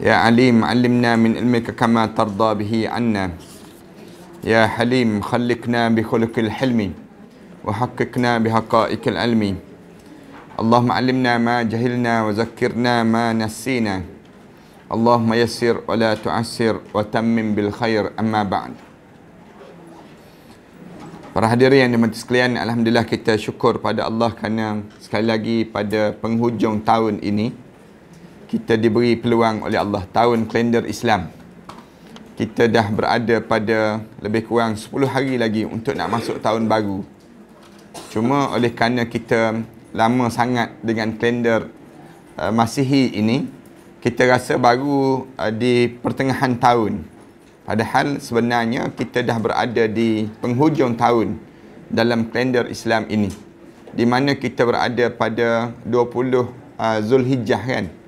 يا عليم علمنا من علمك كما ترضى به عنا يا حليم خلقنا بخلق الحلم وحققنا بحقائق العلم اللهم علمنا ما جهلنا وذكرنا ما نسينا اللهم يسر ولا تعسر وتمم بالخير أما بعد Para hadirin yang dimati sekalian, Alhamdulillah kita syukur pada Allah kerana sekali lagi pada penghujung tahun ini, kita diberi peluang oleh Allah tahun kalender Islam. Kita dah berada pada lebih kurang 10 hari lagi untuk nak masuk tahun baru. Cuma oleh kerana kita lama sangat dengan kalender uh, Masihi ini, kita rasa baru uh, di pertengahan tahun. Padahal sebenarnya kita dah berada di penghujung tahun dalam kalender Islam ini. Di mana kita berada pada 20 uh, Zulhijjah kan?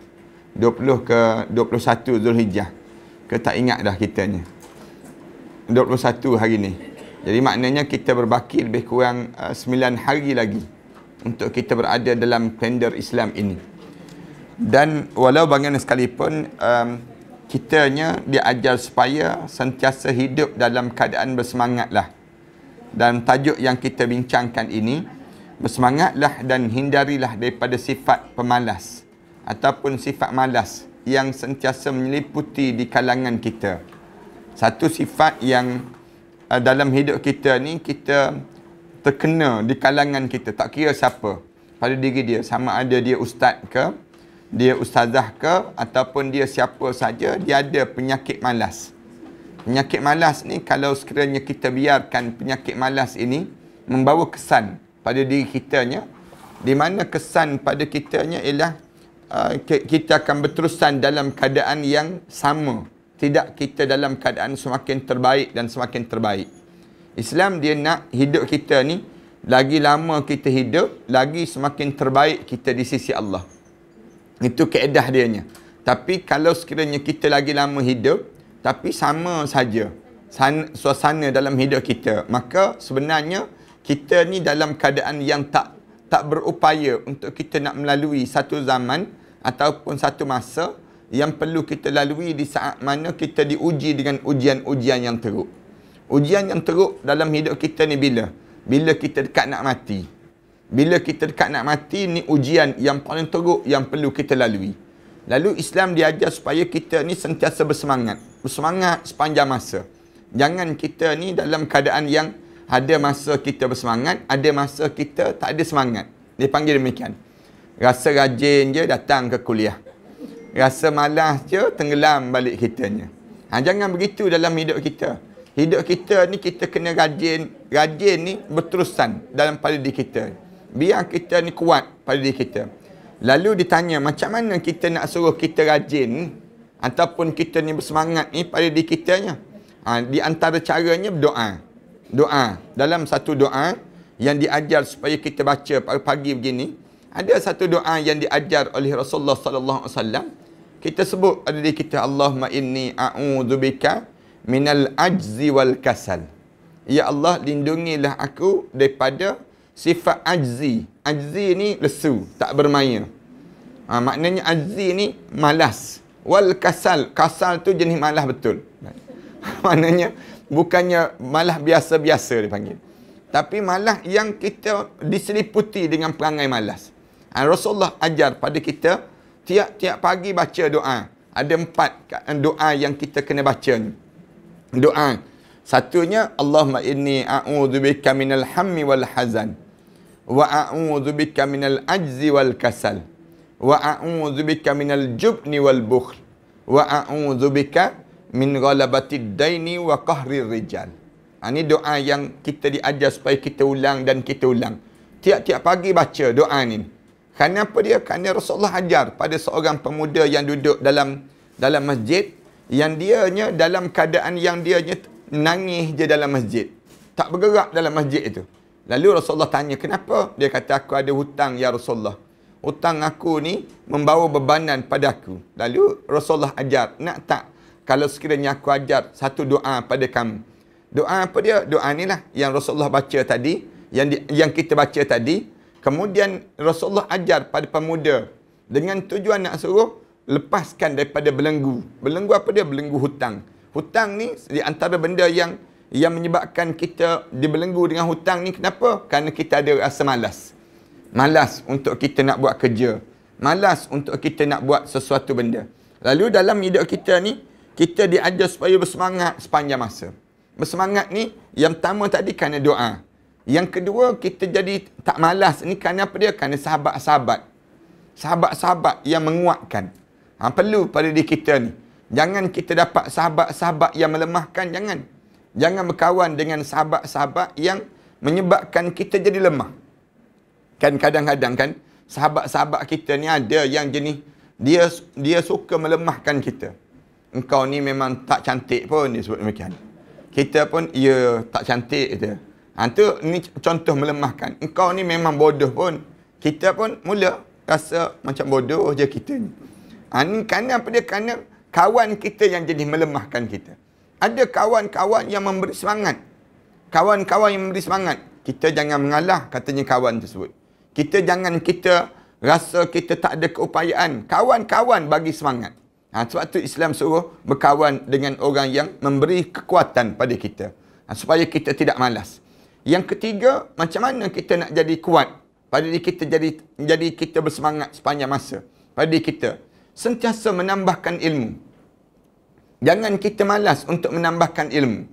20 ke 21 Zulhijjah. Ke tak ingat dah kitanya. 21 hari ni. Jadi maknanya kita berbaki lebih kurang uh, 9 hari lagi untuk kita berada dalam kalender Islam ini. Dan walau bagaimana sekalipun um, kitanya diajar supaya sentiasa hidup dalam keadaan bersemangatlah. Dan tajuk yang kita bincangkan ini bersemangatlah dan hindarilah daripada sifat pemalas ataupun sifat malas yang sentiasa menyeliputi di kalangan kita. Satu sifat yang uh, dalam hidup kita ni kita terkena di kalangan kita tak kira siapa pada diri dia sama ada dia ustaz ke dia ustazah ke ataupun dia siapa saja dia ada penyakit malas. Penyakit malas ni kalau sekiranya kita biarkan penyakit malas ini membawa kesan pada diri kitanya di mana kesan pada kitanya ialah uh, kita akan berterusan dalam keadaan yang sama. Tidak kita dalam keadaan semakin terbaik dan semakin terbaik. Islam dia nak hidup kita ni lagi lama kita hidup lagi semakin terbaik kita di sisi Allah. Itu keedah dianya. Tapi kalau sekiranya kita lagi lama hidup tapi sama saja suasana dalam hidup kita maka sebenarnya kita ni dalam keadaan yang tak tak berupaya untuk kita nak melalui satu zaman ataupun satu masa yang perlu kita lalui di saat mana kita diuji dengan ujian-ujian yang teruk. Ujian yang teruk dalam hidup kita ni bila? Bila kita dekat nak mati. Bila kita dekat nak mati ni ujian yang paling teruk yang perlu kita lalui. Lalu Islam diajar supaya kita ni sentiasa bersemangat. Bersemangat sepanjang masa. Jangan kita ni dalam keadaan yang ada masa kita bersemangat, ada masa kita tak ada semangat. Dia panggil demikian. Rasa rajin je datang ke kuliah. Rasa malas je tenggelam balik kitanya. Ha, jangan begitu dalam hidup kita. Hidup kita ni kita kena rajin. Rajin ni berterusan dalam pada diri kita. Biar kita ni kuat pada diri kita. Lalu ditanya macam mana kita nak suruh kita rajin ataupun kita ni bersemangat ni pada diri kitanya. Ha, di antara caranya berdoa doa. Dalam satu doa yang diajar supaya kita baca pagi begini, ada satu doa yang diajar oleh Rasulullah sallallahu alaihi wasallam. Kita sebut ada di kita Allahumma inni a'udzubika minal ajzi wal kasal. Ya Allah lindungilah aku daripada sifat ajzi. Ajzi ni lesu, tak bermaya. Ha, maknanya ajzi ni malas. Wal kasal, kasal tu jenis malas betul. maknanya bukannya malah biasa-biasa dipanggil. Tapi malah yang kita diseliputi dengan perangai malas. Ha, Rasulullah ajar pada kita tiap-tiap pagi baca doa. Ada empat doa yang kita kena baca ni. Doa. Satunya Allahumma inni a'udzubika minal hammi wal hazan wa a'udzubika minal ajzi wal kasal wa a'udzubika minal jubni wal bukhl wa a'udzubika min ghalabatid daini wa qahrir rijal. Ini doa yang kita diajar supaya kita ulang dan kita ulang. Tiap-tiap pagi baca doa ni. Kerana apa dia? Kerana Rasulullah ajar pada seorang pemuda yang duduk dalam dalam masjid yang dianya dalam keadaan yang dianya nangis je dalam masjid. Tak bergerak dalam masjid itu. Lalu Rasulullah tanya, kenapa? Dia kata, aku ada hutang ya Rasulullah. Hutang aku ni membawa bebanan pada aku. Lalu Rasulullah ajar, nak tak kalau sekiranya aku ajar satu doa pada kamu. Doa apa dia? Doa ni lah yang Rasulullah baca tadi, yang di, yang kita baca tadi. Kemudian Rasulullah ajar pada pemuda dengan tujuan nak suruh lepaskan daripada belenggu. Belenggu apa dia? Belenggu hutang. Hutang ni di antara benda yang yang menyebabkan kita dibelenggu dengan hutang ni kenapa? Kerana kita ada rasa malas. Malas untuk kita nak buat kerja. Malas untuk kita nak buat sesuatu benda. Lalu dalam hidup kita ni, kita diajar supaya bersemangat sepanjang masa. Bersemangat ni, yang pertama tadi kerana doa. Yang kedua, kita jadi tak malas ni kerana apa dia? Kerana sahabat-sahabat. Sahabat-sahabat yang menguatkan. Ha, perlu pada diri kita ni. Jangan kita dapat sahabat-sahabat yang melemahkan, jangan. Jangan berkawan dengan sahabat-sahabat yang menyebabkan kita jadi lemah. Kan kadang-kadang kan sahabat-sahabat kita ni ada yang jenis dia dia suka melemahkan kita. Engkau ni memang tak cantik pun dia sebut demikian. Kita pun ya tak cantik dia. Ha, tu ni contoh melemahkan. Engkau ni memang bodoh pun. Kita pun mula rasa macam bodoh je kita ni. Ha, ni kerana apa dia? Kerana kawan kita yang jadi melemahkan kita. Ada kawan-kawan yang memberi semangat. Kawan-kawan yang memberi semangat. Kita jangan mengalah katanya kawan tersebut. Kita jangan kita rasa kita tak ada keupayaan. Kawan-kawan bagi semangat. Ha, sebab tu Islam suruh berkawan dengan orang yang memberi kekuatan pada kita. Ha, supaya kita tidak malas. Yang ketiga, macam mana kita nak jadi kuat? Pada diri kita jadi jadi kita bersemangat sepanjang masa. Pada diri kita. Sentiasa menambahkan ilmu. Jangan kita malas untuk menambahkan ilmu.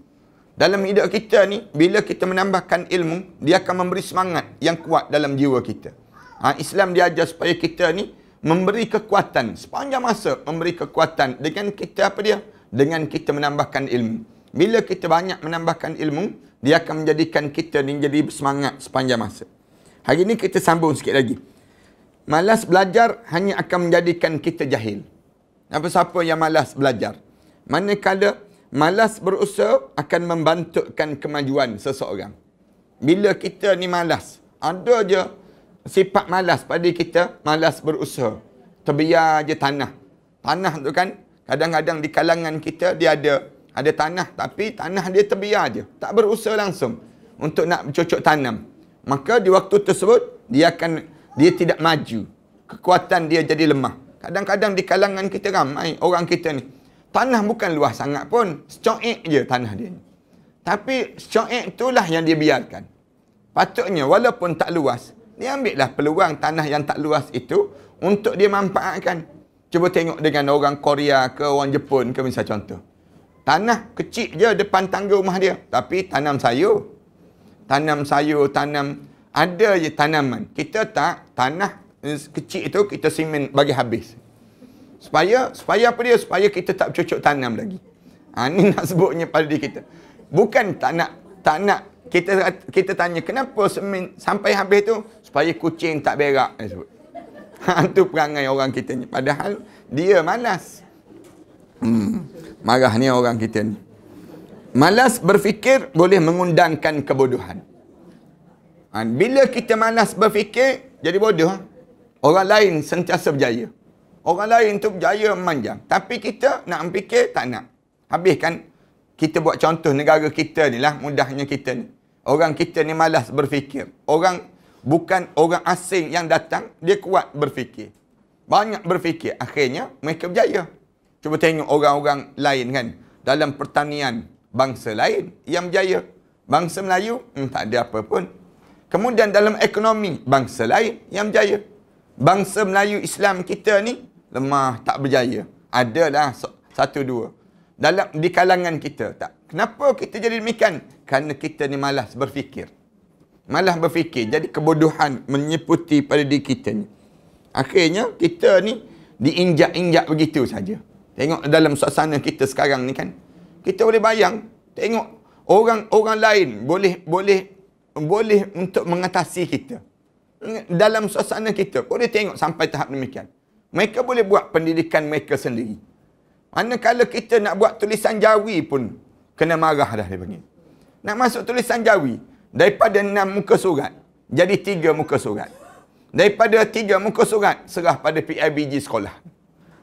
Dalam hidup kita ni, bila kita menambahkan ilmu, dia akan memberi semangat yang kuat dalam jiwa kita. Ha, Islam diajar supaya kita ni memberi kekuatan sepanjang masa memberi kekuatan dengan kita apa dia? Dengan kita menambahkan ilmu. Bila kita banyak menambahkan ilmu, dia akan menjadikan kita ni jadi bersemangat sepanjang masa. Hari ini kita sambung sikit lagi. Malas belajar hanya akan menjadikan kita jahil. Apa siapa yang malas belajar? Manakala malas berusaha akan membantukan kemajuan seseorang. Bila kita ni malas, ada je sifat malas pada kita, malas berusaha. Terbiar je tanah. Tanah tu kan, kadang-kadang di kalangan kita dia ada ada tanah tapi tanah dia terbiar je. Tak berusaha langsung untuk nak cocok tanam. Maka di waktu tersebut, dia akan dia tidak maju. Kekuatan dia jadi lemah. Kadang-kadang di kalangan kita ramai orang kita ni Tanah bukan luas sangat pun. Secoik je tanah dia ni. Tapi secoik itulah yang dia biarkan. Patutnya walaupun tak luas, dia ambillah peluang tanah yang tak luas itu untuk dia manfaatkan. Cuba tengok dengan orang Korea ke orang Jepun ke misal contoh. Tanah kecil je depan tangga rumah dia. Tapi tanam sayur. Tanam sayur, tanam... Ada je tanaman. Kita tak, tanah kecil itu kita simen bagi habis. Supaya supaya apa dia? Supaya kita tak cocok tanam lagi. Ha, ni nak sebutnya pada diri kita. Bukan tak nak tak nak kita kita tanya kenapa semen sampai habis tu supaya kucing tak berak dia sebut. Ha, tu perangai orang kita ni. Padahal dia malas. Hmm, marah ni orang kita ni. Malas berfikir boleh mengundangkan kebodohan. Ha, bila kita malas berfikir, jadi bodoh. Orang lain sentiasa berjaya. Orang lain tu berjaya memanjang. Tapi kita nak fikir, tak nak. Habis kan, kita buat contoh negara kita ni lah, mudahnya kita ni. Orang kita ni malas berfikir. Orang, bukan orang asing yang datang, dia kuat berfikir. Banyak berfikir. Akhirnya, mereka berjaya. Cuba tengok orang-orang lain kan. Dalam pertanian, bangsa lain yang berjaya. Bangsa Melayu, hmm, tak ada apa pun. Kemudian dalam ekonomi, bangsa lain yang berjaya. Bangsa Melayu Islam kita ni, lemah, tak berjaya. Adalah satu dua. Dalam di kalangan kita tak. Kenapa kita jadi demikian? Kerana kita ni malas berfikir. Malas berfikir. Jadi kebodohan menyeputi pada diri kita ni. Akhirnya kita ni diinjak-injak begitu saja. Tengok dalam suasana kita sekarang ni kan. Kita boleh bayang. Tengok orang-orang lain boleh boleh boleh untuk mengatasi kita. Dalam suasana kita. Boleh tengok sampai tahap demikian. Mereka boleh buat pendidikan mereka sendiri. Manakala kita nak buat tulisan jawi pun, kena marah dah dia panggil. Nak masuk tulisan jawi, daripada enam muka surat, jadi tiga muka surat. Daripada tiga muka surat, serah pada PIBG sekolah.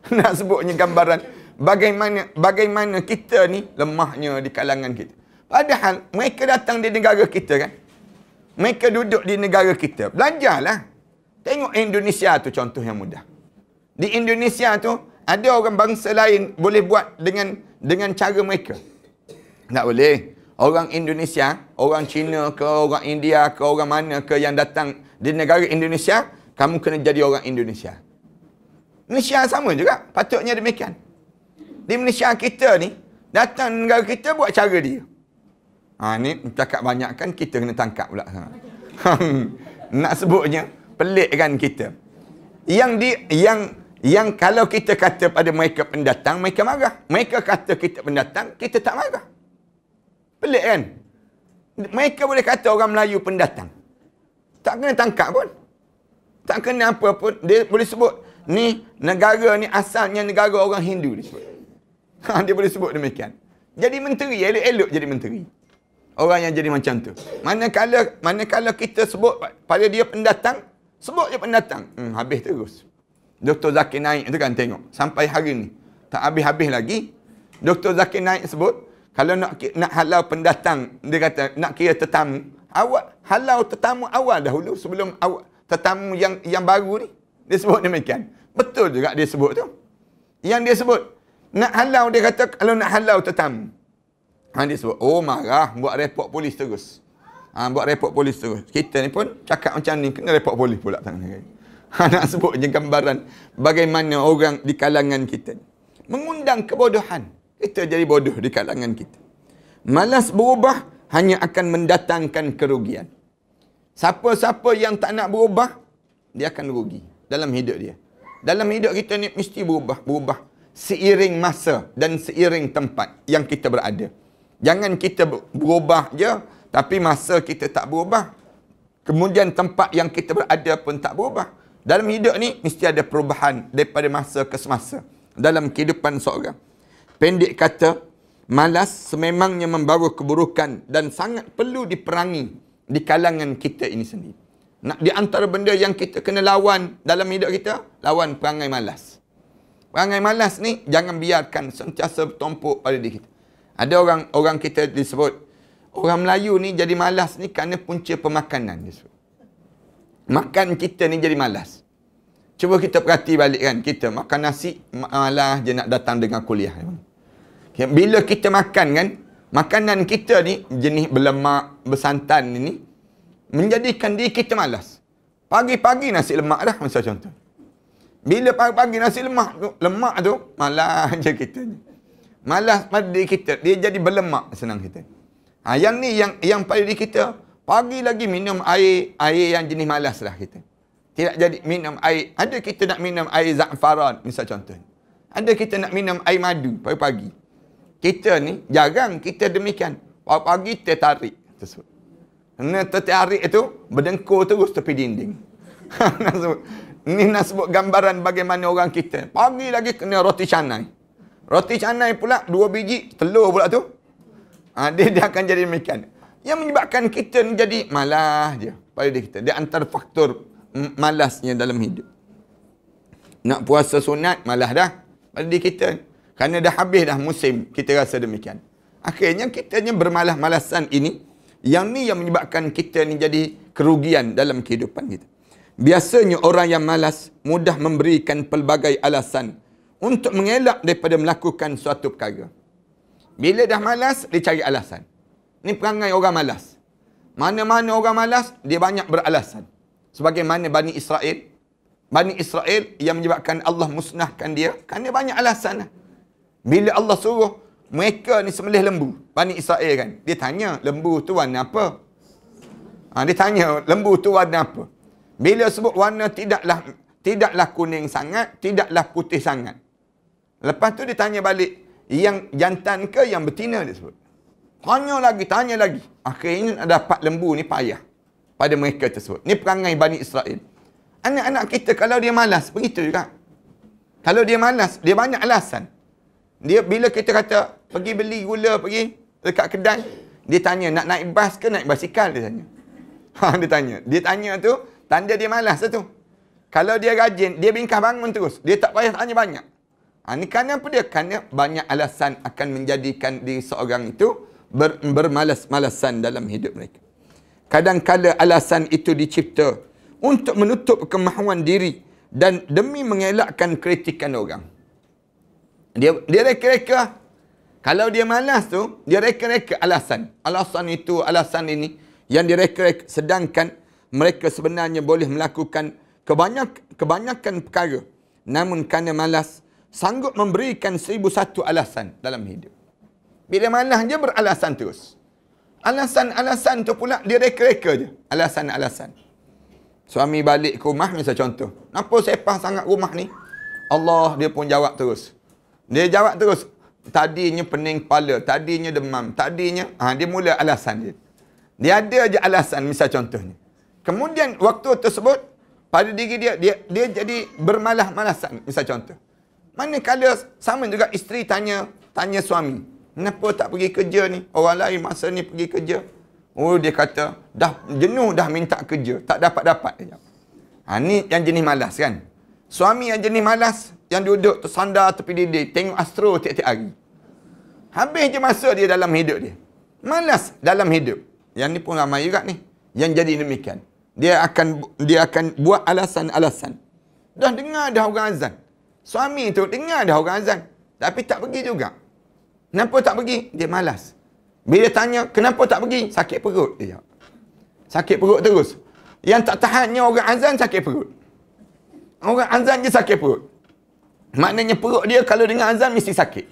nak sebutnya gambaran bagaimana bagaimana kita ni lemahnya di kalangan kita. Padahal mereka datang di negara kita kan. Mereka duduk di negara kita. Belajarlah. Tengok Indonesia tu contoh yang mudah. Di Indonesia tu ada orang bangsa lain boleh buat dengan dengan cara mereka. Tak boleh. Orang Indonesia, orang Cina ke, orang India ke, orang mana ke yang datang di negara Indonesia, kamu kena jadi orang Indonesia. Malaysia sama juga. Patutnya demikian. Di Malaysia kita ni, datang negara kita buat cara dia. Ha, ni cakap banyak kan kita kena tangkap pula. Ha. Nak sebutnya, pelik kan kita. Yang di yang yang kalau kita kata pada mereka pendatang, mereka marah. Mereka kata kita pendatang, kita tak marah. Pelik kan? Mereka boleh kata orang Melayu pendatang. Tak kena tangkap pun. Tak kena apa pun. Dia boleh sebut, ni negara ni asalnya negara orang Hindu. Dia, sebut. Ha, dia boleh sebut demikian. Jadi menteri, elok-elok jadi menteri. Orang yang jadi macam tu. Manakala, manakala kita sebut pada dia pendatang, sebut je pendatang. Hmm, habis terus. Dr. Zakir naik tu kan tengok. Sampai hari ni. Tak habis-habis lagi. Dr. Zakir naik sebut, kalau nak nak halau pendatang, dia kata nak kira tetamu, awak halau tetamu awal dahulu sebelum awak tetamu yang yang baru ni. Dia sebut demikian. Betul juga dia sebut tu. Yang dia sebut, nak halau dia kata kalau nak halau tetamu. Ha, dia sebut, oh marah, buat report polis terus. Ha, buat report polis terus. Kita ni pun cakap macam ni, kena report polis pula. Ha, nak sebut je gambaran bagaimana orang di kalangan kita. Mengundang kebodohan. Kita jadi bodoh di kalangan kita. Malas berubah hanya akan mendatangkan kerugian. Siapa-siapa yang tak nak berubah, dia akan rugi dalam hidup dia. Dalam hidup kita ni mesti berubah. Berubah seiring masa dan seiring tempat yang kita berada. Jangan kita berubah je, tapi masa kita tak berubah. Kemudian tempat yang kita berada pun tak berubah. Dalam hidup ni, mesti ada perubahan daripada masa ke semasa. Dalam kehidupan seorang. Pendek kata, malas sememangnya membawa keburukan dan sangat perlu diperangi di kalangan kita ini sendiri. Nak di antara benda yang kita kena lawan dalam hidup kita, lawan perangai malas. Perangai malas ni, jangan biarkan sentiasa bertumpuk pada diri kita. Ada orang orang kita disebut orang Melayu ni jadi malas ni kerana punca pemakanan disebut. Makan kita ni jadi malas. Cuba kita perhati balik kan kita makan nasi malas je nak datang dengan kuliah. Bila kita makan kan makanan kita ni jenis berlemak, bersantan ni menjadikan diri kita malas. Pagi-pagi nasi lemak dah macam contoh. Bila pagi-pagi nasi lemak tu, lemak tu malas je kita. Malas pada diri kita. Dia jadi berlemak senang kita. Ha, yang ni yang yang pada diri kita. Pagi lagi minum air air yang jenis malas lah kita. Tidak jadi minum air. Ada kita nak minum air za'faran. Misal contoh. Ada kita nak minum air madu pagi-pagi. Kita ni jarang kita demikian. Pagi-pagi tertarik. Tersebut. Kena tertarik itu berdengkur terus tepi dinding. Ini nak sebut gambaran bagaimana orang kita. Pagi lagi kena roti canai. Roti canai pula dua biji telur pula tu. Ha, dia, dia akan jadi demikian. Yang menyebabkan kita jadi malas je pada diri kita. Dia antara faktor malasnya dalam hidup. Nak puasa sunat malas dah pada diri kita. Kerana dah habis dah musim kita rasa demikian. Akhirnya kita bermalas-malasan ini yang ni yang menyebabkan kita ni jadi kerugian dalam kehidupan kita. Biasanya orang yang malas mudah memberikan pelbagai alasan untuk mengelak daripada melakukan suatu perkara. Bila dah malas, dia cari alasan. Ini perangai orang malas. Mana-mana orang malas, dia banyak beralasan. Sebagaimana Bani Israel. Bani Israel yang menyebabkan Allah musnahkan dia, dia banyak alasan. Bila Allah suruh, mereka ni sembelih lembu. Bani Israel kan. Dia tanya, lembu tu warna apa? Ha, dia tanya, lembu tu warna apa? Bila sebut warna tidaklah tidaklah kuning sangat, tidaklah putih sangat. Lepas tu dia tanya balik, yang jantan ke yang betina dia sebut. Tanya lagi, tanya lagi. Akhirnya nak dapat lembu ni payah pada mereka tersebut. Ni perangai Bani Israel. Anak-anak kita kalau dia malas, begitu juga. Kalau dia malas, dia banyak alasan. Dia bila kita kata pergi beli gula pergi dekat kedai, dia tanya nak naik bas ke naik basikal dia tanya. Ha, dia tanya. Dia tanya tu tanda dia malas tu. Kalau dia rajin, dia bingkah bangun terus. Dia tak payah tanya banyak. Ha, ini kerana apa dia? Kerana banyak alasan akan menjadikan diri seorang itu ber, bermalas-malasan dalam hidup mereka. Kadang-kala alasan itu dicipta untuk menutup kemahuan diri dan demi mengelakkan kritikan orang. Dia dia reka-reka. Kalau dia malas tu, dia reka-reka alasan. Alasan itu, alasan ini. Yang dia reka-reka. Sedangkan mereka sebenarnya boleh melakukan kebanyak, kebanyakan perkara. Namun kerana malas, sanggup memberikan seribu satu alasan dalam hidup. Bila malas dia beralasan terus. Alasan-alasan tu pula dia reka-reka je. Alasan-alasan. Suami balik ke rumah misal contoh. Kenapa sepah sangat rumah ni? Allah dia pun jawab terus. Dia jawab terus. Tadinya pening kepala, tadinya demam, tadinya ha, dia mula alasan dia. Dia ada aja alasan misal contohnya. Kemudian waktu tersebut pada diri dia dia dia jadi bermalas-malasan misal contoh. Manakala sama juga isteri tanya tanya suami, "Kenapa tak pergi kerja ni? Orang lain masa ni pergi kerja." Oh dia kata, "Dah jenuh dah minta kerja, tak dapat-dapat." Ha ni yang jenis malas kan? Suami yang jenis malas, yang duduk tersandar tepi dinding, tengok astro tiap-tiap hari. Habis je masa dia dalam hidup dia. Malas dalam hidup. Yang ni pun ramai juga ni. Yang jadi demikian. Dia akan dia akan buat alasan-alasan. Dah dengar dah orang azan. Suami tu dengar dah orang azan. Tapi tak pergi juga. Kenapa tak pergi? Dia malas. Bila tanya, kenapa tak pergi? Sakit perut. Dia Sakit perut terus. Yang tak tahannya orang azan sakit perut. Orang azan je sakit perut. Maknanya perut dia kalau dengar azan mesti sakit.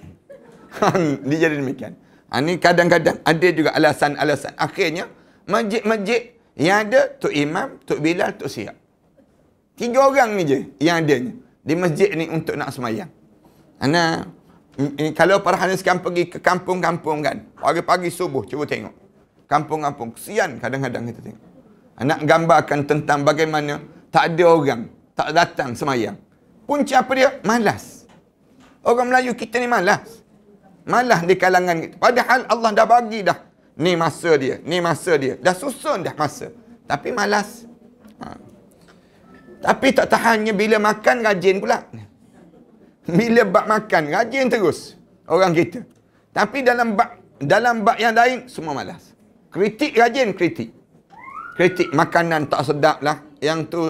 dia jadi demikian. Ha, ni kadang-kadang ada juga alasan-alasan. Akhirnya, masjid-masjid yang ada Tok Imam, Tok Bilal, Tok Siap. Tiga orang ni je yang adanya. Di masjid ni untuk nak semayang. Ana, kalau para hadis kan pergi ke kampung-kampung kan. Pagi-pagi subuh, cuba tengok. Kampung-kampung. Kesian kadang-kadang kita tengok. Nak gambarkan tentang bagaimana tak ada orang tak datang semayang. Punca apa dia? Malas. Orang Melayu kita ni malas. Malas di kalangan kita. Padahal Allah dah bagi dah. Ni masa dia. Ni masa dia. Dah susun dah masa. Tapi malas. Ha. Tapi tak tahannya bila makan rajin pula. Bila bak makan rajin terus. Orang kita. Tapi dalam bak dalam bak yang lain semua malas. Kritik rajin kritik. Kritik makanan tak sedap lah. Yang tu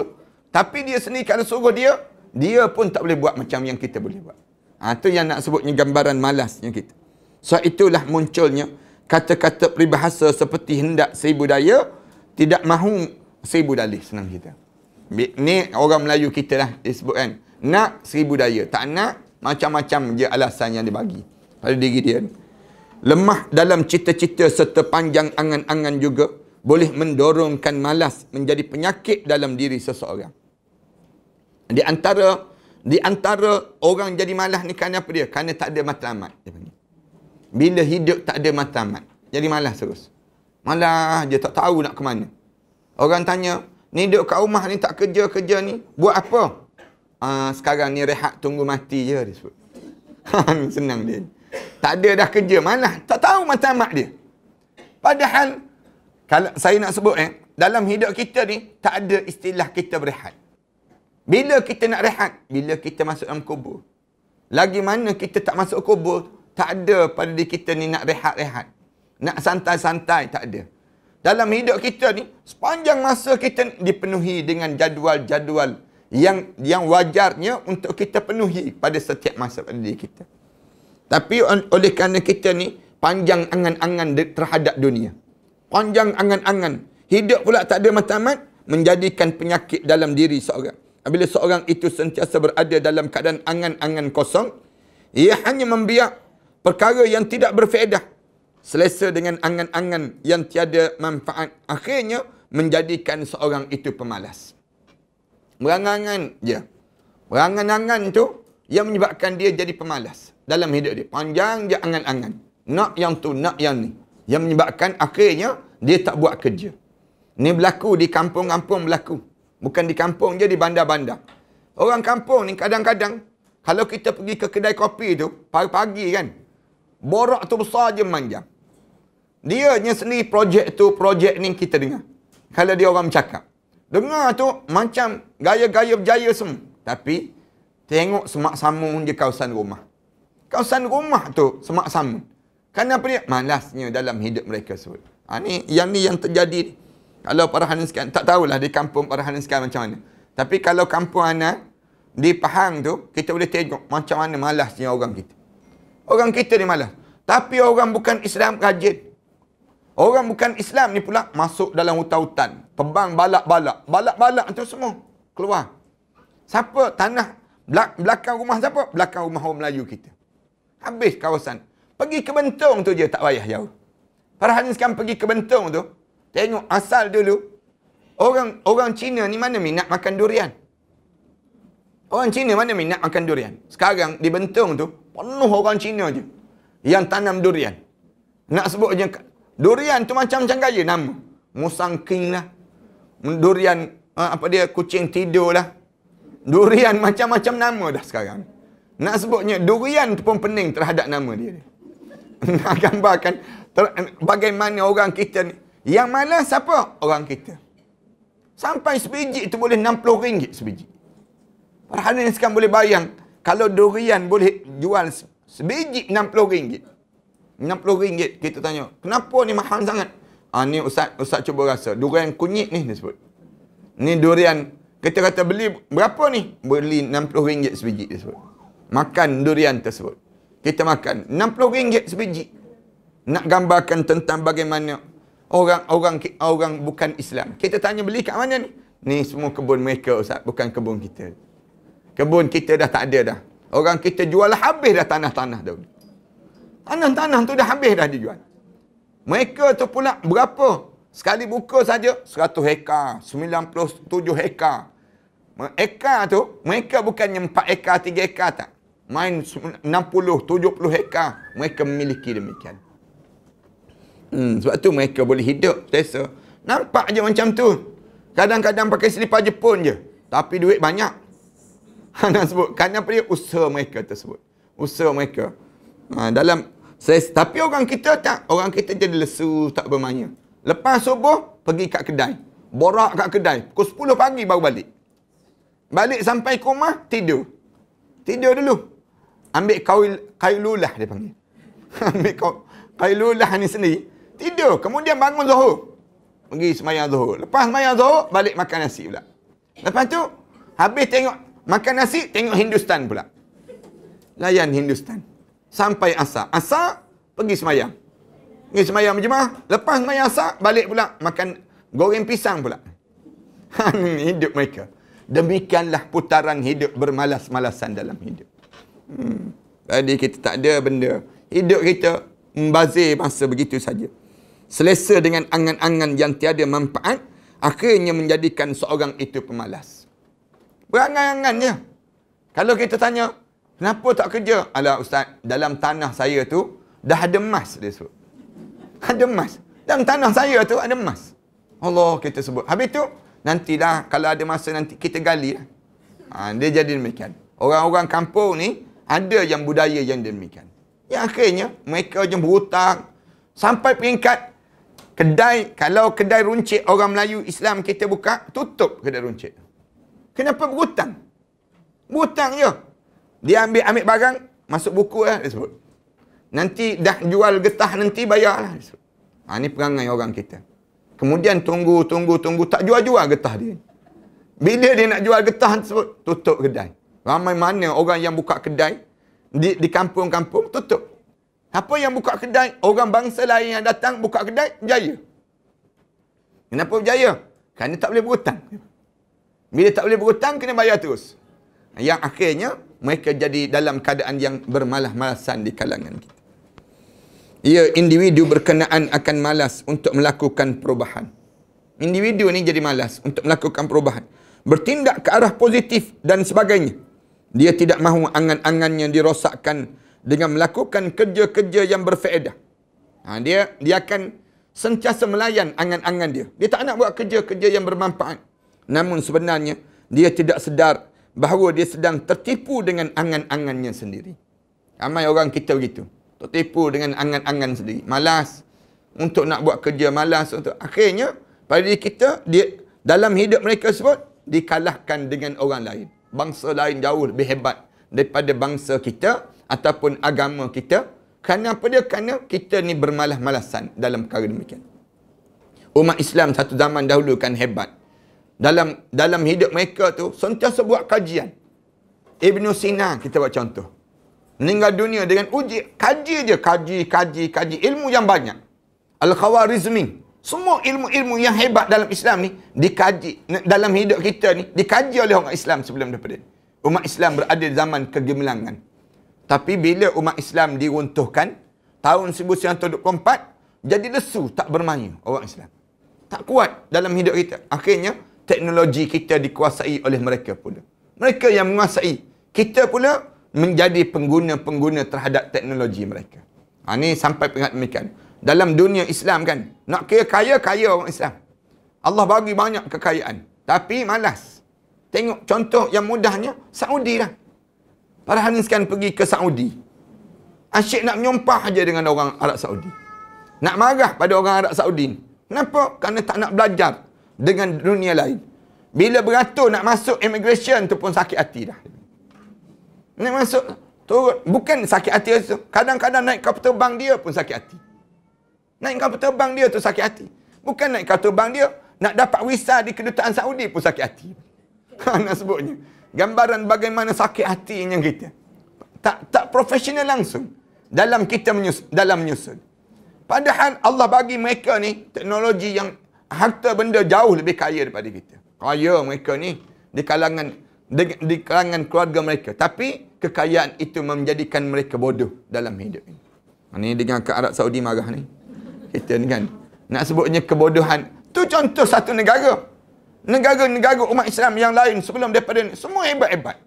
tapi dia sendiri kalau suruh dia, dia pun tak boleh buat macam yang kita boleh buat. Ha, itu yang nak sebutnya gambaran malasnya kita. So itulah munculnya kata-kata peribahasa seperti hendak seribu daya, tidak mahu seribu dalih senang kita. Ni orang Melayu kita lah disebut kan. Nak seribu daya. Tak nak, macam-macam je alasan yang dibagi pada diri dia. Lemah dalam cita-cita serta panjang angan-angan juga boleh mendorongkan malas menjadi penyakit dalam diri seseorang. Di antara di antara orang jadi malas ni kan apa dia? Kerana tak ada matlamat. Bila hidup tak ada matlamat. Jadi malas terus. Malas dia tak tahu nak ke mana. Orang tanya, ni duduk kat rumah ni tak kerja-kerja ni. Buat apa? Uh, sekarang ni rehat tunggu mati je dia sebut. Senang dia. Tak ada dah kerja. Malas. Tak tahu matlamat dia. Padahal, kalau saya nak sebut eh, dalam hidup kita ni, tak ada istilah kita berehat. Bila kita nak rehat? Bila kita masuk dalam kubur. Lagi mana kita tak masuk kubur, tak ada pada diri kita ni nak rehat-rehat. Nak santai-santai, tak ada. Dalam hidup kita ni, sepanjang masa kita dipenuhi dengan jadual-jadual yang yang wajarnya untuk kita penuhi pada setiap masa pada diri kita. Tapi oleh kerana kita ni panjang angan-angan terhadap dunia. Panjang angan-angan. Hidup pula tak ada matlamat menjadikan penyakit dalam diri seorang. Apabila seorang itu sentiasa berada dalam keadaan angan-angan kosong, ia hanya membiak perkara yang tidak berfaedah. Selesa dengan angan-angan yang tiada manfaat. Akhirnya menjadikan seorang itu pemalas. Berangan-angan je. Berangan-angan tu yang menyebabkan dia jadi pemalas dalam hidup dia. Panjang je angan-angan. Nak yang tu, nak yang ni. Yang menyebabkan akhirnya dia tak buat kerja. Ni berlaku di kampung-kampung berlaku. Bukan di kampung je, di bandar-bandar. Orang kampung ni kadang-kadang, kalau kita pergi ke kedai kopi tu, pagi-pagi kan, borak tu besar je manjang. Dia nya sendiri projek tu, projek ni kita dengar. Kalau dia orang bercakap. Dengar tu macam gaya-gaya berjaya semua. Tapi, tengok semak samun je kawasan rumah. Kawasan rumah tu semak samun. Kenapa dia? Malasnya dalam hidup mereka sebut. Ha, ni, yang ni yang terjadi ni. Kalau para hanan sekian, tak tahulah di kampung para hanan sekian macam mana. Tapi kalau kampung anak, di Pahang tu, kita boleh tengok macam mana malasnya orang kita. Orang kita ni malas. Tapi orang bukan Islam rajin. Orang bukan Islam ni pula masuk dalam hutan-hutan. Pebang balak-balak. Balak-balak tu semua keluar. Siapa tanah belakang rumah siapa? Belakang rumah orang Melayu kita. Habis kawasan. Pergi ke Bentong tu je tak payah jauh. Farhan sekarang pergi ke Bentong tu. Tengok asal dulu. Orang orang Cina ni mana minat makan durian? Orang Cina mana minat makan durian? Sekarang di Bentong tu, penuh orang Cina je. Yang tanam durian. Nak sebut je, durian tu macam-macam gaya nama. Musang king lah. Durian, ah, apa dia, kucing tidur lah. Durian macam-macam nama dah sekarang. Nak sebutnya, durian tu pun pening terhadap nama dia. Nak gambarkan ter- bagaimana orang kita ni. Yang mana siapa? Orang kita. Sampai sebiji itu boleh RM60 sebiji. Para hadirin sekarang boleh bayang. Kalau durian boleh jual sebiji RM60. RM60 kita tanya. Kenapa ni mahal sangat? Ah ni ustaz ustaz cuba rasa. Durian kunyit ni disebut. Ni durian kita kata beli berapa ni? Beli RM60 sebiji disebut. Makan durian tersebut. Kita makan RM60 sebiji. Nak gambarkan tentang bagaimana orang orang orang bukan Islam. Kita tanya beli kat mana ni? Ni semua kebun mereka ustaz, bukan kebun kita. Kebun kita dah tak ada dah. Orang kita jual habis dah tanah-tanah dah. Tanah-tanah tu dah habis dah dijual. Mereka tu pula berapa? Sekali buka saja 100 hektar, 97 hektar. Ekar tu, mereka bukannya 4 hektar, 3 hektar tak. Main 60, 70 hektar. Mereka memiliki demikian. Hmm, sebab tu mereka boleh hidup selesa. Nampak je macam tu. Kadang-kadang pakai selipar Jepun je. Tapi duit banyak. Nak sebut. Kerana apa dia? Usaha mereka tersebut. Usaha mereka. Ha, dalam ses, Tapi orang kita tak. Orang kita jadi lesu, tak bermanya. Lepas subuh, pergi kat kedai. Borak kat kedai. Pukul 10 pagi baru balik. Balik sampai ke rumah, tidur. Tidur dulu. Ambil kail, kailulah dia panggil. Ambil kailulah ni sendiri. Tidur. Kemudian bangun zuhur. Pergi semayang zuhur. Lepas semayang zuhur, balik makan nasi pula. Lepas tu, habis tengok Makan nasi, tengok Hindustan pula. Layan Hindustan. Sampai asar. Asar, pergi semayang. Pergi semayang berjemaah. Lepas semayang asar, balik pula. Makan goreng pisang pula. hidup mereka. Demikianlah putaran hidup bermalas-malasan dalam hidup. Hmm. Jadi kita tak ada benda. Hidup kita membazir masa begitu saja. Selesa dengan angan-angan yang tiada manfaat, akhirnya menjadikan seorang itu pemalas. Berangan-angan je. Kalau kita tanya, kenapa tak kerja? Alah Ustaz, dalam tanah saya tu, dah ada emas dia sebut. Ada emas. Dalam tanah saya tu ada emas. Allah kita sebut. Habis tu, nantilah kalau ada masa nanti kita gali lah. Ha, dia jadi demikian. Orang-orang kampung ni, ada yang budaya yang demikian. Yang akhirnya, mereka je berhutang. Sampai peringkat kedai, kalau kedai runcit orang Melayu Islam kita buka, tutup kedai runcit. Kenapa berhutang? Berhutang je. Dia ambil ambil barang, masuk buku lah, dia sebut. Nanti dah jual getah nanti bayar lah. Ha, ni perangai orang kita. Kemudian tunggu, tunggu, tunggu. Tak jual-jual getah dia. Bila dia nak jual getah tersebut, tutup kedai. Ramai mana orang yang buka kedai di, di kampung-kampung, tutup. Apa yang buka kedai? Orang bangsa lain yang datang buka kedai, berjaya. Kenapa berjaya? Kerana tak boleh berhutang. Bila tak boleh berhutang, kena bayar terus. Yang akhirnya, mereka jadi dalam keadaan yang bermalas-malasan di kalangan kita. Ya, individu berkenaan akan malas untuk melakukan perubahan. Individu ni jadi malas untuk melakukan perubahan. Bertindak ke arah positif dan sebagainya. Dia tidak mahu angan-angannya dirosakkan dengan melakukan kerja-kerja yang berfaedah. Ha, dia dia akan sentiasa melayan angan-angan dia. Dia tak nak buat kerja-kerja yang bermanfaat. Namun sebenarnya dia tidak sedar bahawa dia sedang tertipu dengan angan-angannya sendiri. Ramai orang kita begitu. Tertipu dengan angan-angan sendiri. Malas untuk nak buat kerja. Malas untuk... Akhirnya pada diri kita, dia dalam hidup mereka sebut, dikalahkan dengan orang lain. Bangsa lain jauh lebih hebat daripada bangsa kita ataupun agama kita. Kerana apa dia? Kerana kita ni bermalas-malasan dalam perkara demikian. Umat Islam satu zaman dahulu kan hebat dalam dalam hidup mereka tu sentiasa buat kajian. Ibn Sina kita buat contoh. meninggal dunia dengan uji kaji je kaji kaji kaji ilmu yang banyak al-khawarizmi semua ilmu-ilmu yang hebat dalam Islam ni dikaji dalam hidup kita ni dikaji oleh orang Islam sebelum daripada umat Islam berada di zaman kegemilangan tapi bila umat Islam diruntuhkan tahun 1924 jadi lesu tak bermain orang Islam tak kuat dalam hidup kita akhirnya teknologi kita dikuasai oleh mereka pula mereka yang menguasai kita pula menjadi pengguna-pengguna terhadap teknologi mereka. Ha, ini sampai pengat demikian. Dalam dunia Islam kan, nak kaya kaya, kaya orang Islam. Allah bagi banyak kekayaan. Tapi malas. Tengok contoh yang mudahnya, Saudi lah. Para sekarang pergi ke Saudi. Asyik nak menyumpah aja dengan orang Arab Saudi. Nak marah pada orang Arab Saudi. Kenapa? Kerana tak nak belajar dengan dunia lain. Bila beratur nak masuk immigration tu pun sakit hati dah. Naik masuk, turun. Bukan sakit hati itu. Kadang-kadang naik kapal terbang dia pun sakit hati. Naik kapal terbang dia tu sakit hati. Bukan naik kapal terbang dia, nak dapat visa di kedutaan Saudi pun sakit hati. Ha, nak sebutnya. Gambaran bagaimana sakit hatinya kita. Tak tak profesional langsung. Dalam kita menyusun, dalam menyusun. Padahal Allah bagi mereka ni teknologi yang harta benda jauh lebih kaya daripada kita. Kaya mereka ni di kalangan di, di kalangan keluarga mereka. Tapi kekayaan itu menjadikan mereka bodoh dalam hidup ini. Ini dengan ke Arab Saudi marah ni. Kita ni kan. Nak sebutnya kebodohan. Tu contoh satu negara. Negara-negara umat Islam yang lain sebelum daripada ni. Semua hebat-hebat.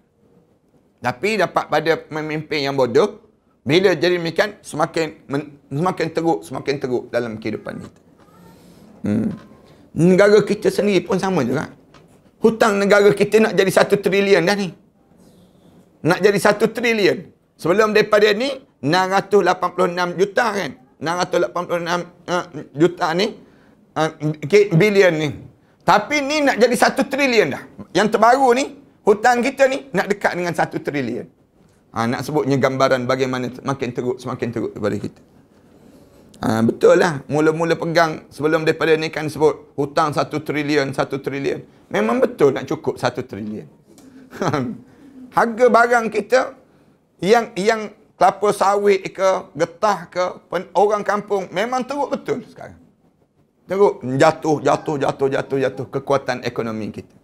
Tapi dapat pada pemimpin yang bodoh. Bila jadi demikian, semakin semakin teruk, semakin teruk dalam kehidupan kita. Hmm. Negara kita sendiri pun sama juga. Hutang negara kita nak jadi satu trilion dah ni. Nak jadi satu trilion. Sebelum daripada ni, 686 juta kan. 686 uh, juta ni, uh, bilion ni. Tapi ni nak jadi satu trilion dah. Yang terbaru ni, hutang kita ni nak dekat dengan satu trilion. Ha, nak sebutnya gambaran bagaimana makin teruk, semakin teruk kepada kita. Ha, betul lah. Mula-mula pegang sebelum daripada ni kan sebut hutang satu trilion, satu trilion. Memang betul nak cukup satu trilion. Harga barang kita yang yang kelapa sawit ke, getah ke, orang kampung memang teruk betul sekarang. Teruk jatuh, jatuh, jatuh, jatuh, jatuh kekuatan ekonomi kita.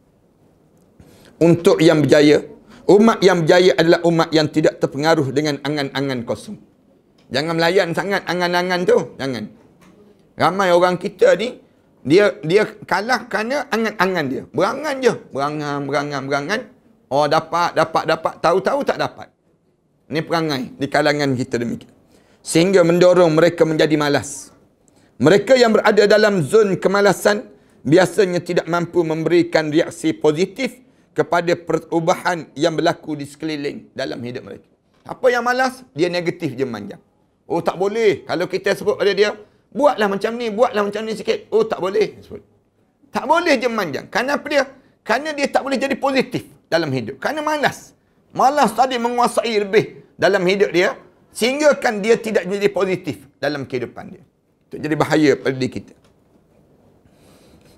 Untuk yang berjaya, umat yang berjaya adalah umat yang tidak terpengaruh dengan angan-angan kosong. Jangan melayan sangat angan-angan tu. Jangan. Ramai orang kita ni, dia dia kalah kerana angan-angan dia. Berangan je. Berangan, berangan, berangan. Oh dapat, dapat, dapat. Tahu-tahu tak dapat. Ini perangai di kalangan kita demikian. Sehingga mendorong mereka menjadi malas. Mereka yang berada dalam zon kemalasan biasanya tidak mampu memberikan reaksi positif kepada perubahan yang berlaku di sekeliling dalam hidup mereka. Apa yang malas, dia negatif je manjang. Oh tak boleh. Kalau kita sebut pada dia, buatlah macam ni, buatlah macam ni sikit. Oh tak boleh. Tak boleh je manjang. Kerana apa dia? Kerana dia tak boleh jadi positif dalam hidup. Kerana malas. Malas tadi menguasai lebih dalam hidup dia. Sehingga kan dia tidak jadi positif dalam kehidupan dia. Itu jadi bahaya pada diri kita.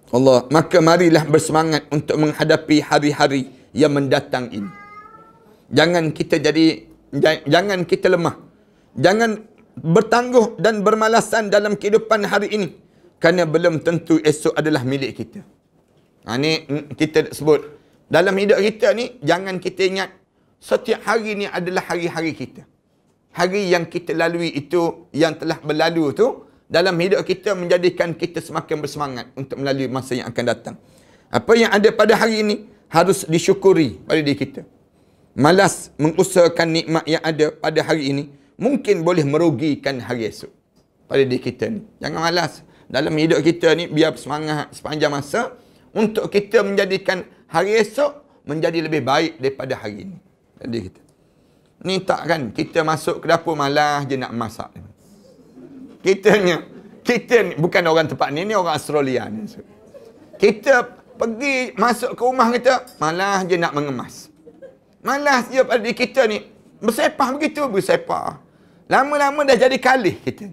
Allah, maka marilah bersemangat untuk menghadapi hari-hari yang mendatang ini. Jangan kita jadi jangan kita lemah. Jangan bertangguh dan bermalasan dalam kehidupan hari ini kerana belum tentu esok adalah milik kita. Ha, ni kita sebut dalam hidup kita ni jangan kita ingat setiap hari ni adalah hari-hari kita. Hari yang kita lalui itu yang telah berlalu tu dalam hidup kita menjadikan kita semakin bersemangat untuk melalui masa yang akan datang. Apa yang ada pada hari ini harus disyukuri pada diri kita. Malas mengusahakan nikmat yang ada pada hari ini mungkin boleh merugikan hari esok pada diri kita ni. Jangan malas. Dalam hidup kita ni biar semangat sepanjang masa untuk kita menjadikan hari esok menjadi lebih baik daripada hari ini. Jadi kita. Ni tak kan kita masuk ke dapur malas je nak masak. Kita ni kita ni bukan orang tempat ni ni orang Australia ni. Kita pergi masuk ke rumah kita malas je nak mengemas. Malas je pada diri kita ni bersepah begitu bersepah. Lama-lama dah jadi kalih kita.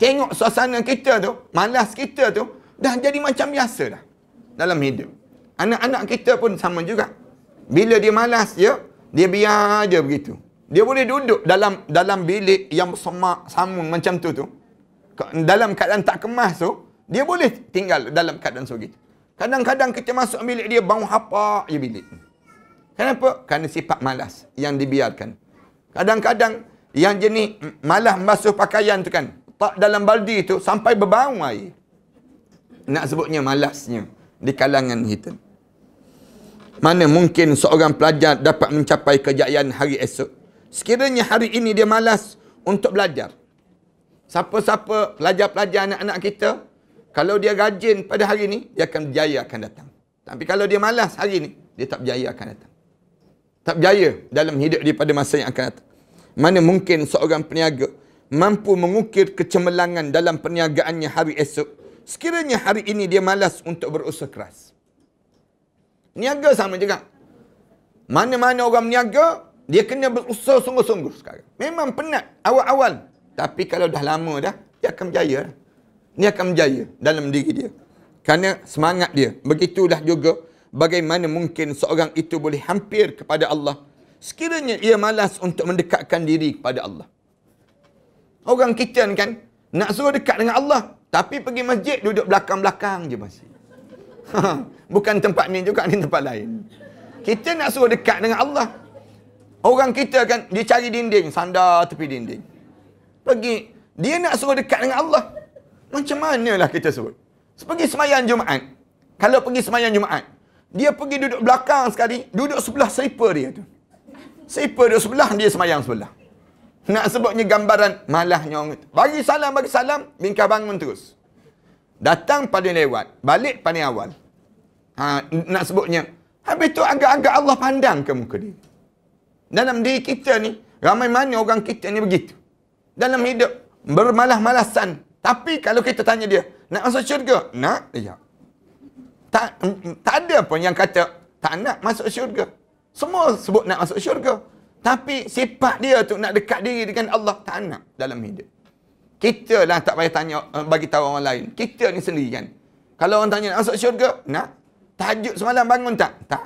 Tengok suasana kita tu, malas kita tu, dah jadi macam biasa dah. Dalam hidup. Anak-anak kita pun sama juga. Bila dia malas je, dia biar je begitu. Dia boleh duduk dalam dalam bilik yang semak samun macam tu tu. Dalam keadaan tak kemas tu, dia boleh tinggal dalam keadaan sebegitu. Kadang-kadang kita masuk bilik dia bau hapak je bilik. Kenapa? Kerana sifat malas yang dibiarkan. Kadang-kadang yang jenis malas basuh pakaian tu kan, tak dalam baldi tu sampai berbau air. Nak sebutnya malasnya di kalangan kita. Mana mungkin seorang pelajar dapat mencapai kejayaan hari esok Sekiranya hari ini dia malas untuk belajar. Siapa-siapa pelajar-pelajar anak-anak kita, kalau dia rajin pada hari ini, dia akan berjaya akan datang. Tapi kalau dia malas hari ini, dia tak berjaya akan datang. Tak berjaya dalam hidup dia pada masa yang akan datang. Mana mungkin seorang peniaga mampu mengukir kecemerlangan dalam perniagaannya hari esok, sekiranya hari ini dia malas untuk berusaha keras. Niaga sama juga. Mana-mana orang niaga, dia kena berusaha sungguh-sungguh sekarang. Memang penat awal-awal. Tapi kalau dah lama dah, dia akan berjaya. Dia akan berjaya dalam diri dia. Kerana semangat dia. Begitulah juga bagaimana mungkin seorang itu boleh hampir kepada Allah. Sekiranya ia malas untuk mendekatkan diri kepada Allah. Orang kita kan, nak suruh dekat dengan Allah. Tapi pergi masjid duduk belakang-belakang je masih. Bukan tempat ni juga, ni tempat lain. Kita nak suruh dekat dengan Allah. Orang kita kan dia cari dinding, sandar tepi dinding. Pergi, dia nak suruh dekat dengan Allah. Macam manalah kita sebut. Pergi semayang Jumaat. Kalau pergi semayang Jumaat, dia pergi duduk belakang sekali, duduk sebelah seiper dia tu. Seiper duduk sebelah, dia semayang sebelah. Nak sebutnya gambaran malahnya orang itu. Bagi salam, bagi salam, bingkah bangun terus. Datang pada lewat, balik pada awal. Ha, nak sebutnya, habis tu agak-agak Allah pandang ke muka dia. Dalam diri kita ni, ramai mana orang kita ni begitu. Dalam hidup, bermalas-malasan. Tapi kalau kita tanya dia, nak masuk syurga? Nak? Ya. Tak, tak ada pun yang kata, tak nak masuk syurga. Semua sebut nak masuk syurga. Tapi sifat dia tu nak dekat diri dengan Allah, tak nak dalam hidup. Kita lah tak payah tanya, eh, bagi tahu orang lain. Kita ni sendiri kan. Kalau orang tanya nak masuk syurga, nak? Tahajud semalam bangun tak? Tak.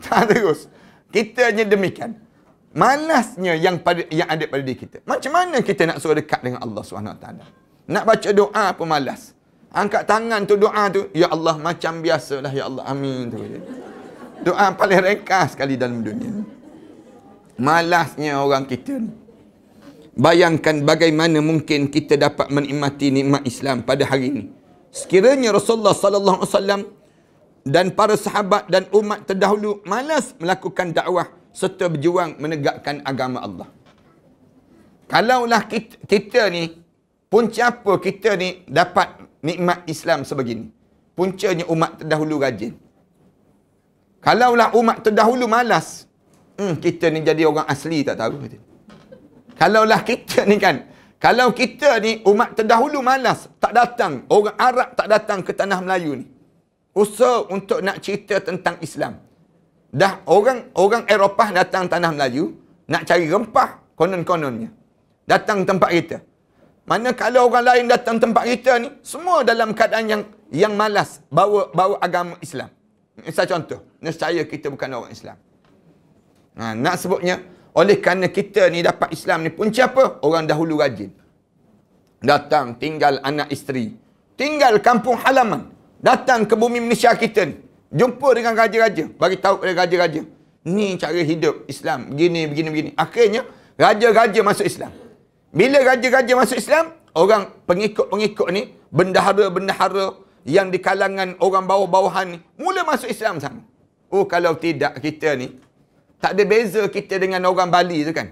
Tak terus. Kita hanya demikian. Malasnya yang pada yang ada pada diri kita. Macam mana kita nak suruh dekat dengan Allah SWT? Nak baca doa pun malas. Angkat tangan tu doa tu, Ya Allah macam biasalah Ya Allah. Amin. Tu. Doa paling ringkas sekali dalam dunia. Malasnya orang kita ni. Bayangkan bagaimana mungkin kita dapat menikmati nikmat Islam pada hari ini. Sekiranya Rasulullah sallallahu alaihi wasallam dan para sahabat dan umat terdahulu malas melakukan dakwah serta berjuang menegakkan agama Allah. Kalaulah kita, kita ni, punca apa kita ni dapat nikmat Islam sebegini? Puncanya umat terdahulu rajin. Kalaulah umat terdahulu malas, hmm, kita ni jadi orang asli tak tahu. Kalaulah kita ni kan, kalau kita ni umat terdahulu malas, tak datang, orang Arab tak datang ke tanah Melayu ni usaha untuk nak cerita tentang Islam. Dah orang orang Eropah datang tanah Melayu nak cari rempah konon-kononnya. Datang tempat kita. Mana kalau orang lain datang tempat kita ni semua dalam keadaan yang yang malas bawa bawa agama Islam. Misal contoh, nescaya kita bukan orang Islam. Ha, nak sebutnya oleh kerana kita ni dapat Islam ni punca apa? Orang dahulu rajin. Datang tinggal anak isteri. Tinggal kampung halaman datang ke bumi Malaysia kita ni. Jumpa dengan raja-raja. Bagi tahu kepada raja-raja. Ni cara hidup Islam. Begini, begini, begini. Akhirnya, raja-raja masuk Islam. Bila raja-raja masuk Islam, orang pengikut-pengikut ni, bendahara-bendahara yang di kalangan orang bawah-bawahan ni, mula masuk Islam sama. Oh, kalau tidak kita ni, tak ada beza kita dengan orang Bali tu kan.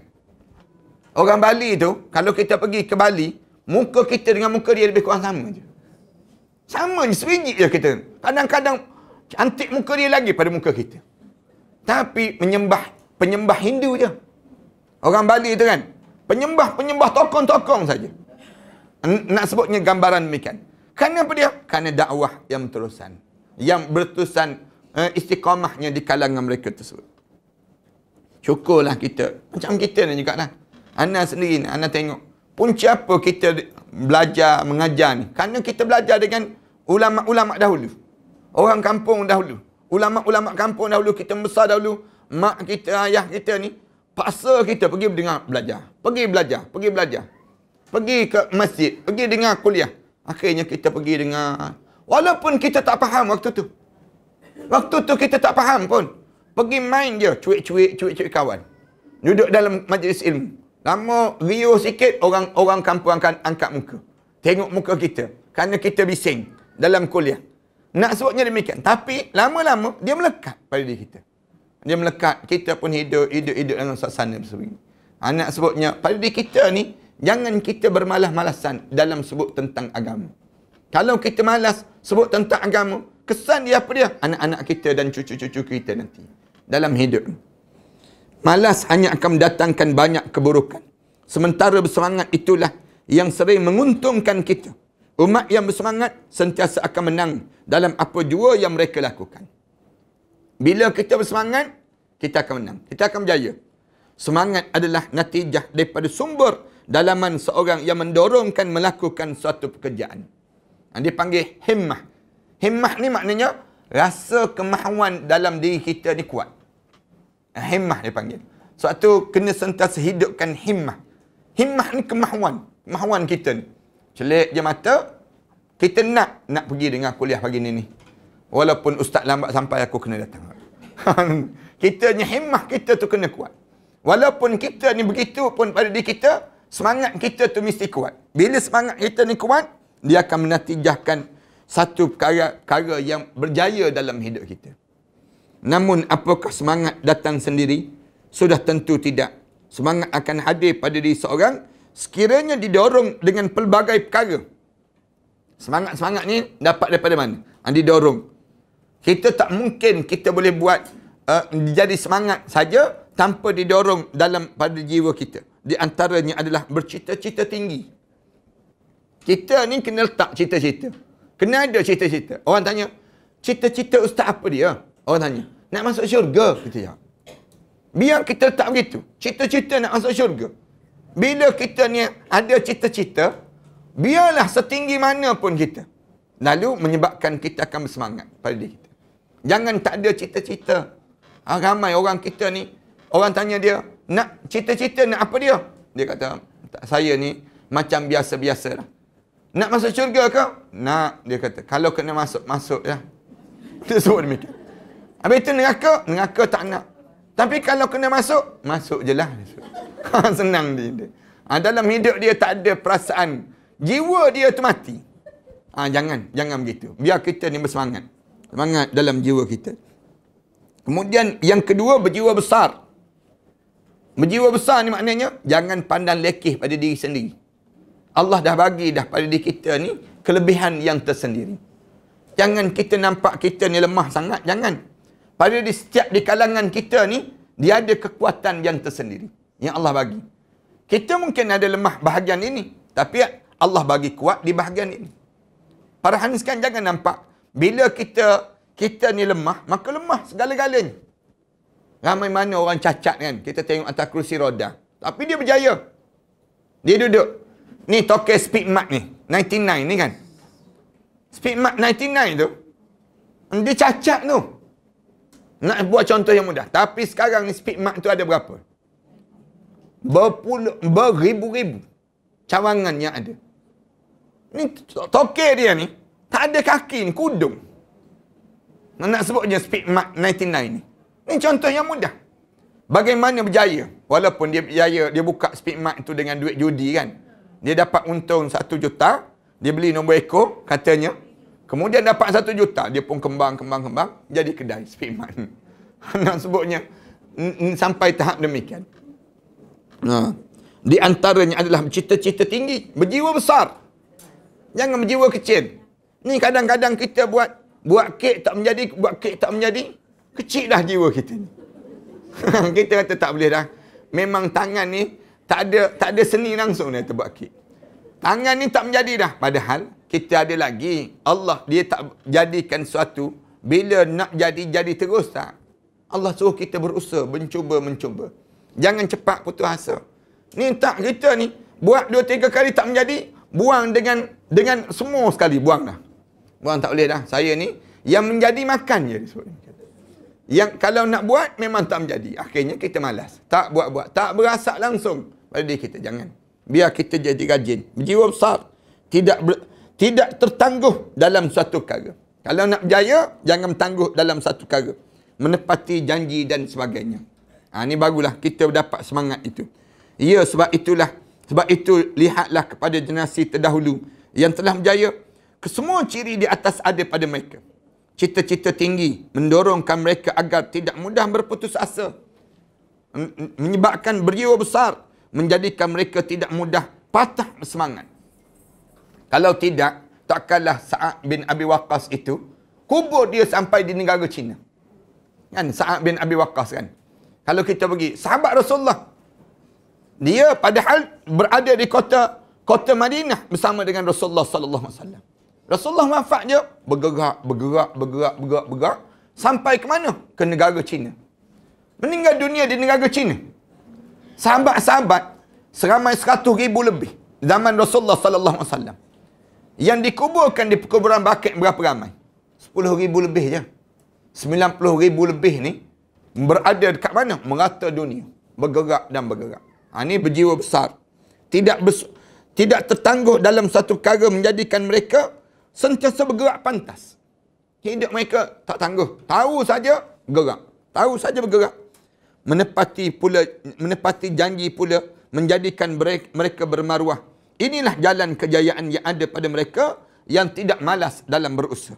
Orang Bali tu, kalau kita pergi ke Bali, muka kita dengan muka dia lebih kurang sama je. Sama je, sebiji je kita. Kadang-kadang cantik muka dia lagi pada muka kita. Tapi menyembah penyembah Hindu je. Orang Bali tu kan. Penyembah-penyembah tokong-tokong saja. Nak sebutnya gambaran demikian. Kenapa dia? Kerana dakwah yang berterusan. Yang berterusan uh, istiqamahnya di kalangan mereka tersebut. Syukurlah kita. Macam kita ni juga lah. Ana sendiri, Ana tengok. Punca apa kita belajar, mengajar ni? Kerana kita belajar dengan ulama-ulama dahulu. Orang kampung dahulu. Ulama-ulama kampung dahulu, kita besar dahulu. Mak kita, ayah kita ni. paksa kita pergi dengar belajar. Pergi belajar, pergi belajar. Pergi ke masjid, pergi dengar kuliah. Akhirnya kita pergi dengar. Walaupun kita tak faham waktu tu. Waktu tu kita tak faham pun. Pergi main je, cuik-cuik, cuik-cuik kawan. Duduk dalam majlis ilmu. Lama rio sikit, orang orang kampung akan angkat muka. Tengok muka kita. Kerana kita bising dalam kuliah. Nak sebutnya demikian. Tapi lama-lama dia melekat pada diri kita. Dia melekat. Kita pun hidup, hidup, hidup dengan suasana seperti ini. Anak sebutnya, pada diri kita ni, jangan kita bermalas-malasan dalam sebut tentang agama. Kalau kita malas sebut tentang agama, kesan dia apa dia? Anak-anak kita dan cucu-cucu kita nanti. Dalam hidup. Malas hanya akan mendatangkan banyak keburukan. Sementara bersemangat itulah yang sering menguntungkan kita. Umat yang bersemangat sentiasa akan menang dalam apa jua yang mereka lakukan. Bila kita bersemangat, kita akan menang. Kita akan berjaya. Semangat adalah natijah daripada sumber dalaman seorang yang mendorongkan melakukan suatu pekerjaan. Dia panggil himmah. Himmah ni maknanya rasa kemahuan dalam diri kita ni kuat. Himmah dia panggil. Suatu kena sentiasa hidupkan himmah. Himmah ni kemahuan. Kemahuan kita ni. Celik je mata, kita nak nak pergi dengan kuliah pagi ni ni. Walaupun ustaz lambat sampai aku kena datang. kita ni himmah kita tu kena kuat. Walaupun kita ni begitu pun pada diri kita, semangat kita tu mesti kuat. Bila semangat kita ni kuat, dia akan menatijahkan satu perkara-perkara yang berjaya dalam hidup kita. Namun apakah semangat datang sendiri? Sudah tentu tidak. Semangat akan hadir pada diri seorang sekiranya didorong dengan pelbagai perkara Semangat-semangat ni dapat daripada mana? Ha, didorong. Kita tak mungkin kita boleh buat uh, jadi semangat saja tanpa didorong dalam pada jiwa kita. Di antaranya adalah bercita-cita tinggi. Kita ni kena letak cita-cita. Kena ada cita-cita. Orang tanya, cita-cita ustaz apa dia? Orang tanya, nak masuk syurga? Kita jawab. Biar kita letak begitu. Cita-cita nak masuk syurga. Bila kita ni ada cita-cita, Biarlah setinggi mana pun kita. Lalu menyebabkan kita akan bersemangat pada diri kita. Jangan tak ada cita-cita. Ha, ramai orang kita ni, orang tanya dia, nak cita-cita nak apa dia? Dia kata, saya ni macam biasa-biasa lah. Nak masuk syurga ke? Nak, dia kata. Kalau kena masuk, masuk ya. Dia sebut demikian. Habis itu neraka, neraka tak nak. Tapi kalau kena masuk, masuk je lah. Senang dia. Ha, dalam hidup dia tak ada perasaan jiwa dia tu mati. Ha, jangan, jangan begitu. Biar kita ni bersemangat. Semangat dalam jiwa kita. Kemudian yang kedua berjiwa besar. Berjiwa besar ni maknanya jangan pandang lekeh pada diri sendiri. Allah dah bagi dah pada diri kita ni kelebihan yang tersendiri. Jangan kita nampak kita ni lemah sangat, jangan. Pada di setiap di kalangan kita ni dia ada kekuatan yang tersendiri yang Allah bagi. Kita mungkin ada lemah bahagian ini, tapi Allah bagi kuat di bahagian ini. Para hadis kan jangan nampak. Bila kita kita ni lemah, maka lemah segala-galanya. Ramai mana orang cacat kan. Kita tengok atas kerusi roda. Tapi dia berjaya. Dia duduk. Ni toke speed mark ni. 99 ni kan. Speed mark 99 tu. Dia cacat tu. Nak buat contoh yang mudah. Tapi sekarang ni speed mark tu ada berapa? Berpuluh, beribu-ribu cawangan yang ada. Ni toke dia ni. Tak ada kaki ni. Kudung. Nak sebutnya speed mark 99 ni. Ni contoh yang mudah. Bagaimana berjaya. Walaupun dia berjaya. Dia buka speed mark tu dengan duit judi kan. Dia dapat untung 1 juta. Dia beli nombor ekor. Katanya. Kemudian dapat 1 juta. Dia pun kembang, kembang, kembang. Jadi kedai speed mark. Nak sebutnya. Sampai tahap demikian. Nah. Di antaranya adalah cita-cita tinggi. Berjiwa besar. Jangan berjiwa kecil. Ni kadang-kadang kita buat buat kek tak menjadi, buat kek tak menjadi. Kecil dah jiwa kita ni. kita kata tak boleh dah. Memang tangan ni tak ada tak ada seni langsung dia buat kek. Tangan ni tak menjadi dah. Padahal kita ada lagi. Allah dia tak jadikan sesuatu. Bila nak jadi, jadi terus tak. Allah suruh kita berusaha, mencuba, mencuba. Jangan cepat putus asa. Ni tak kita ni. Buat dua tiga kali tak menjadi buang dengan dengan semua sekali buang dah. Buang tak boleh dah. Saya ni yang menjadi makan je. Yang kalau nak buat memang tak menjadi. Akhirnya kita malas. Tak buat-buat. Tak berasak langsung pada diri kita. Jangan. Biar kita jadi rajin. Berjiwa besar. Tidak ber, tidak tertangguh dalam satu perkara. Kalau nak berjaya, jangan tangguh dalam satu perkara. Menepati janji dan sebagainya. Ha, ini barulah kita dapat semangat itu. Ya, sebab itulah. Sebab itu, lihatlah kepada generasi terdahulu yang telah berjaya. Kesemua ciri di atas ada pada mereka cita-cita tinggi mendorongkan mereka agar tidak mudah berputus asa menyebabkan beriwa besar menjadikan mereka tidak mudah patah semangat kalau tidak takkanlah Sa'ad bin Abi Waqqas itu kubur dia sampai di negara China kan Sa'ad bin Abi Waqqas kan kalau kita pergi sahabat Rasulullah dia padahal berada di kota kota Madinah bersama dengan Rasulullah sallallahu alaihi wasallam Rasulullah wafat dia bergerak, bergerak, bergerak, bergerak, bergerak sampai ke mana? Ke negara China. Meninggal dunia di negara China. Sahabat-sahabat seramai 100 ribu lebih zaman Rasulullah sallallahu alaihi wasallam. Yang dikuburkan di kuburan Baqi berapa ramai? 10 ribu lebih je. 90 ribu lebih ni berada dekat mana? Merata dunia. Bergerak dan bergerak. Ha, ini berjiwa besar. Tidak bes tidak tertangguh dalam satu perkara menjadikan mereka sentiasa bergerak pantas. Hidup mereka tak tangguh. Tahu saja gerak. Tahu saja bergerak. Menepati pula menepati janji pula menjadikan mereka bermaruah. Inilah jalan kejayaan yang ada pada mereka yang tidak malas dalam berusaha.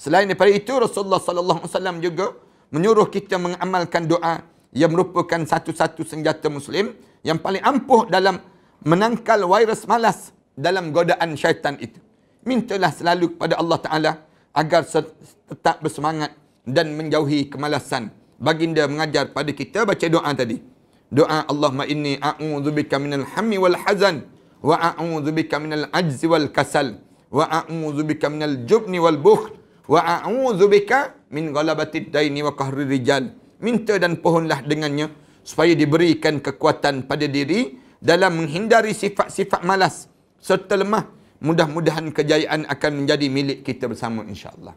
Selain daripada itu Rasulullah sallallahu alaihi wasallam juga menyuruh kita mengamalkan doa yang merupakan satu-satu senjata muslim yang paling ampuh dalam menangkal virus malas dalam godaan syaitan itu mintalah selalu kepada Allah Ta'ala agar tetap bersemangat dan menjauhi kemalasan. Baginda mengajar pada kita baca doa tadi. Doa Allahumma inni a'udzubika minal hammi wal hazan wa a'udzubika minal ajzi wal kasal wa a'udzubika minal jubni wal bukhl wa a'udzubika min ghalabatid daini wa qahri rijal. Minta dan pohonlah dengannya supaya diberikan kekuatan pada diri dalam menghindari sifat-sifat malas serta lemah mudah-mudahan kejayaan akan menjadi milik kita bersama insya-Allah.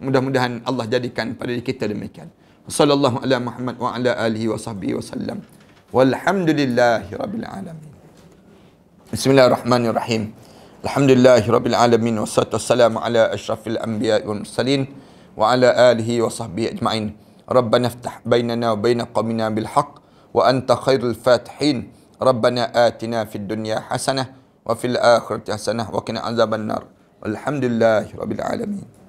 Mudah-mudahan Allah jadikan pada kita demikian. Sallallahu ala Muhammad wa ala alihi wa sahbihi wasallam. Alamin. Bismillahirrahmanirrahim. Alhamdulillahi rabbil alamin wassalatu wassalamu ala asyrafil anbiya wal mursalin وعلى آله وصحبه أجمعين. ربنا افتح بيننا وبين قومنا بالحق وأنت خير الفاتحين. ربنا آتنا في الدنيا حسنة وفي الآخرة حسنة وقنا عذاب النار. والحمد لله رب العالمين.